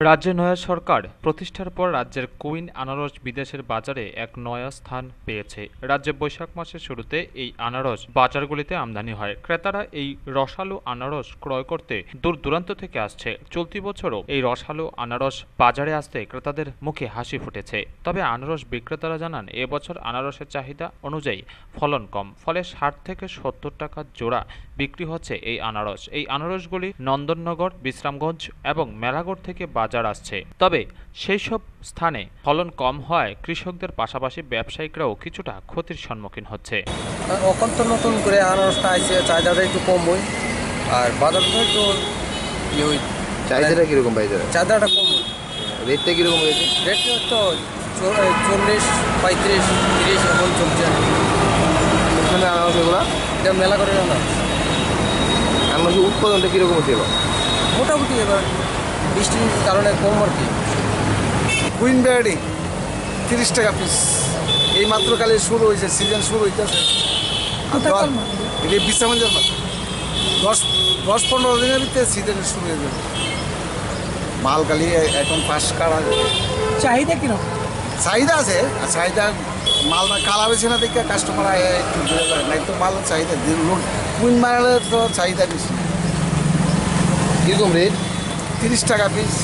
রাজ্যে নয়া সরকার প্রতিষ্ঠার পর রাজ্যের কুইন আনারস বিদেশের বাজারে এক নয়া স্থান পেয়েছে। রাজ্যে বৈশাখ মাসের শুরুতে এই আনারস বাজারগুলিতে আমদানি হয়। ক্রেতারা এই রসালো আনারস ক্রয় করতে দূর দূরান্ত থেকে আসছে। চলতি বছরও এই রসালো আনারস বাজারে আসতে ক্রেতাদের মুখে হাসি ফুটেছে। তবে আনারস বিক্রেতারা জানান এবছর আনারসের চাহিদা অনুযায়ী ফলন কম, ফলে ষাট থেকে সত্তর টাকা জোড়া বিক্রি হচ্ছে এই আনারস। এই আনারসগুলি নন্দননগর, বিশ্রামগঞ্জ এবং মেলাগড় থেকে বাজার আসছে। তবে সেই সব স্থানে ফলন কম হয় কৃষকদের পাশাপাশি ব্যবসায়িকরাও কিছুটা ক্ষতির সম্মুখীন হচ্ছে। এখন তো নতুন করে আনারসটা আইছে চাহিদাটা একটু কম হয়। আর বাজারটা একটু ইয়ে হয়। চাহিদাটা কীরকম বাজারে চাহিদাটা কম হয়। রেটটা কীরকম রয়েছে রেট তো চল্লিশ পঁয়ত্রিশ তিরিশ এমন চলছে ওখানে আনারস এগুলো এটা মেলা করে না আনারসের উৎপাদনটা কীরকম হচ্ছে এবার? মোটামুটি এবার বৃষ্টির কারণে কম আর কি। কুইন বেড়ি তিরিশ টাকা পিস এই মাত্র কালে শুরু হয়েছে সিজন শুরু হইতেছে। এটা বিশ্রামঞ্জের মাছ দশ দশ পনেরো দিনের ভিতরে সিজন শুরু হয়ে যাবে। মাল কালি এখন পাঁচ কাড়া চাহিদা কীরকম? চাহিদা আছে আর চাহিদা মাল কালা বেছে না দেখে কাস্টমার একটু নাই তো মাল চাহিদা দিন লোক কুইন মারালে তো চাহিদা বেশি। কীরকম রেট তিরিশ টাকা পিস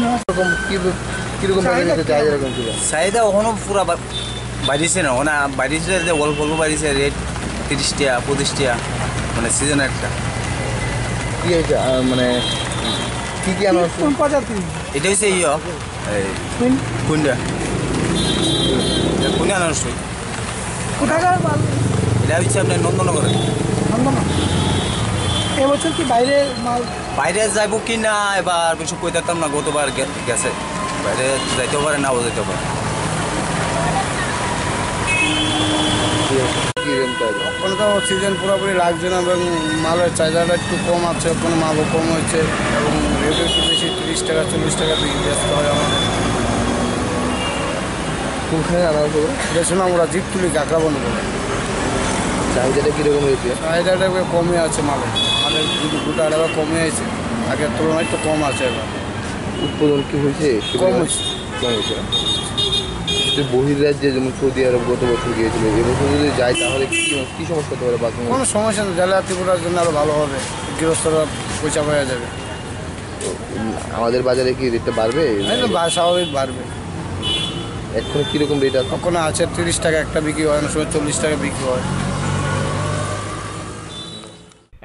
মাস কীরকম এরকম চাহিদা ওখানেও পুরা বাড়িছে না ওখানে বাড়িছে যে অল্প অল্প বাড়িছে রেট তিরিশ টাকা পঁচিশ টাকা মানে সিজন একটা। কি হয়েছে? মানে কি কি আনারস কোন প্রজাতি। এটা হচ্ছে ইয়ে কুন্ডা কোন আনারস কোথাকার এটা হচ্ছে আপনার নন্দনগরে। নন্দনা এবছর কি বাইরে মাল বাইরে যাইব কি না এবার কিছু কই দিতাম না গতবার গেছে। বাইরে যাইতেও পারে নাও যাইতে পারে। ওখানে তো সিজন পুরোপুরি লাগছে না এবং মালের চাহিদাটা একটু কম আছে ওখানে মালও কম হচ্ছে এবং রেট একটু বেশি তিরিশ টাকা চল্লিশ টাকা বিক্রি ব্যস্ত হয় আমাদের। কোনখানে আনারস এগুলো বেশি আমরা জিপ তুলি কাঁকড়া বন্ধ করে চাহিদাটা কীরকম হয়েছে? চাহিদাটা এবার কমে আছে মালের। দুটো দুটো আড়াইবার কমে আছে আগের তুলনায় একটু কম আছে এবার। উৎপাদন কি হয়েছে? কম হয়েছে। কম হয়েছে? বহির্রাজ্যে যেমন সৌদি আরব গত বছর গিয়েছিল এবছর যদি যায় তাহলে কি কি সমস্যা হতে পারে বাকি কোনো সমস্যা নেই জেলা ত্রিপুরার জন্য আরও ভালো হবে গৃহস্থরা পয়সা পাওয়া যাবে। আমাদের বাজারে কি রেটটা বাড়বে? স্বাভাবিক বাড়বে। এখন কীরকম রেট আছে? ওখানে আছে তিরিশ টাকা একটা বিক্রি হয় অনেক সময় চল্লিশ টাকা বিক্রি হয়।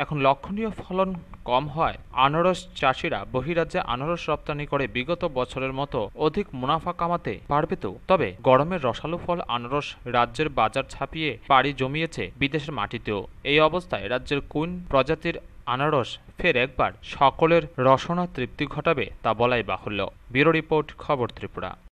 এখন লক্ষণীয় ফলন কম হয়। আনারস চাষিরা বহিরাজ্যে আনারস রপ্তানি করে বিগত বছরের মতো অধিক মুনাফা কামাতে পারবে তো? তবে গরমের রসালো ফল, আনারস রাজ্যের বাজার ছাপিয়ে পাড়ি জমিয়েছে বিদেশের মাটিতেও। এই অবস্থায় রাজ্যের কুইন প্রজাতির আনারস ফের একবার সকলের রসনা তৃপ্তি ঘটাবে তা বলাই বাহুল্য। ব্যুরো রিপোর্ট, খবর ত্রিপুরা।